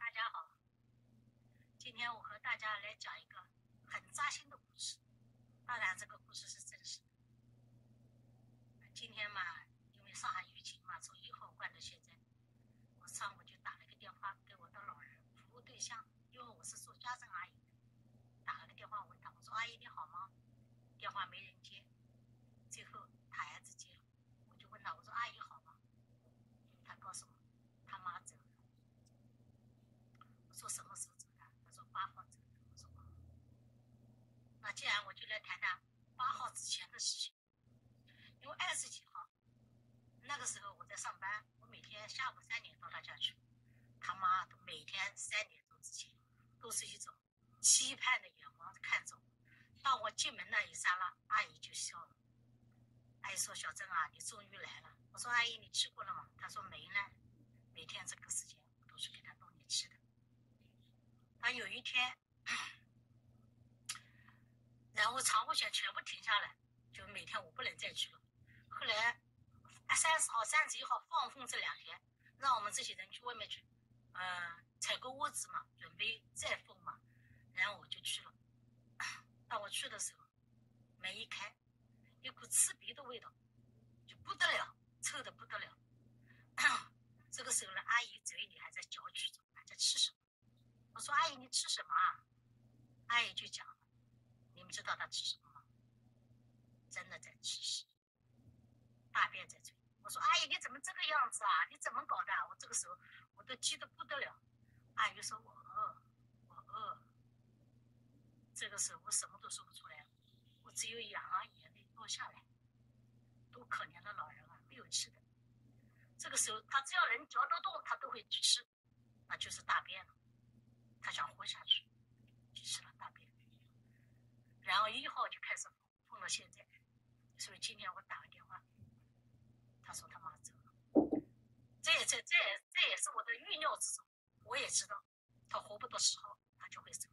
大家好。今天我和大家来讲一个很扎心的故事，当然这个故事是真实的。今天嘛，因为上海疫情嘛，从一号关到现在，我上午就打了个电话给我的老人服务对象，因为我是做家政阿姨的，打了个电话问他，我说阿姨你好吗？电话没人接，最后他儿子接了，我就问他，我说阿姨好吗？他告诉我。说什么时候走的？他说八号走的。我说哦，既然我就来谈谈八号之前的事情。因为二十几号那个时候我在上班，我每天下午三点到他家去，他妈都每天三点钟之前都是一种期盼的眼光看着我。当我进门那一刹那，阿姨就笑了。阿姨说：“小郑啊，你终于来了。”我说：“阿姨，你吃过了吗？”她说：“没呢。”每天这个时间我都是给他弄点吃的。他有一天，然后常务险全部停下来，就每天我不能再去了。后来三十号、三十一号放风这两天，让我们这些人去外面去，呃，采购物资嘛，准备再封嘛。然后我就去了。当我去的时候，门一开，一股刺鼻的味道，就不得了，臭的不得了。这个时候呢，阿姨嘴里还在嚼取着，还在吃什么？我说：“阿姨，你吃什么啊？”阿姨就讲：“你们知道他吃什么吗？真的在吃屎，大便在嘴。”我说：“阿姨，你怎么这个样子啊？你怎么搞的？”我这个时候我都急得不得了。阿姨说：“我饿，我饿。”这个时候我什么都说不出来，我只有仰啊眼泪落下来。多可怜的老人啊，没有吃的。这个时候他只要能嚼得动，他都会去吃，那就是大便了。他想活下去，然后一号就开始封到现在。所以今天我打个电话，他说他妈走了，这也这这也这也是我的预料之中。我也知道他活不到十号，他就会走。